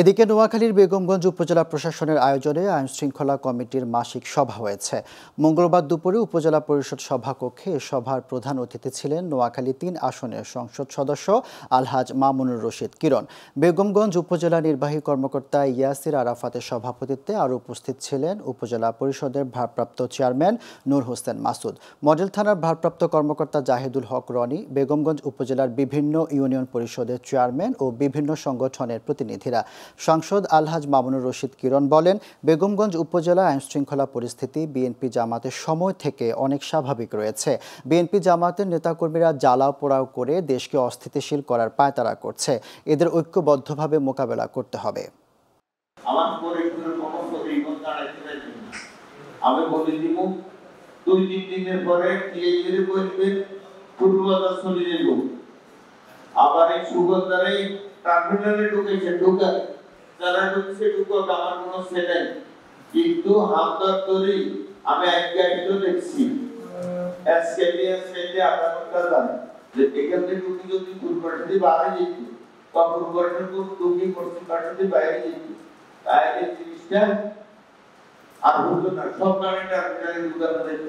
এদিকে নোয়াখালীর বেগমগঞ্জ উপজেলা প্রশাসনের আয়োজনে আইন শৃঙ্খলা কমিটির মাসিক সভা হয়েছে। মঙ্গলবার দুপুরে উপজেলা পরিষদ সভাকক্ষে এ সভার প্রধান অতিথি ছিলেন নোয়াখালী তিন আসনের সংসদ সদস্য আলহাজ মামুনুর রশিদ কিরণ। বেগমগঞ্জ উপজেলা নির্বাহী কর্মকর্তা ইয়াসির আরাফাতের সভাপতিত্বে আরও উপস্থিত ছিলেন উপজেলা পরিষদের ভারপ্রাপ্ত চেয়ারম্যান নূর হোসেন মাসুদ। মডেল থানার ভারপ্রাপ্ত কর্মকর্তা জাহিদুল হক রনি, বেগমগঞ্জ উপজেলার বিভিন্ন ইউনিয়ন পরিষদের চেয়ারম্যান ও বিভিন্ন সংগঠনের প্রতিনিধিরা। সাংসদ আলহাজ মামুনুর রশিদ কিরণ বলেন, বেগমগঞ্জ উপজেলা আইনশৃঙ্খলা পরিস্থিতি বিএনপি জামাতের সময় থেকে অনেক স্বাভাবিক রয়েছে। বিএনপি জামাতের নেতাকর্মীরা জ্বালাও পোড়াও করে দেশকে অস্থিতিশীল করার পায়তারা করছে। এদের ঐক্যবদ্ধভাবে মোকাবেলা করতে হবে। আমি বলে দিব, দুই তিন দিনের পরে আবার এই সুগন্ধারে টার্মিনালে ঢুকেছে ঢুকা যারা ঢুকছে, ঢুকক, আমার কোনো ছেলে কিন্তু হামদার তরি, আমি এক গাড়িতে দেখছি। এসকেলিয়া সেটে আপনার কথা যে এখান থেকে ঢুকি যদি পূর্বপাঠে বাইরে যেত, বা পূর্বপাঠে ঢুকি বাইরে যেত, তাহলে জিনিসটা আর হতো না। সব গাড়ি টার্মিনালে ঢুকানো যেত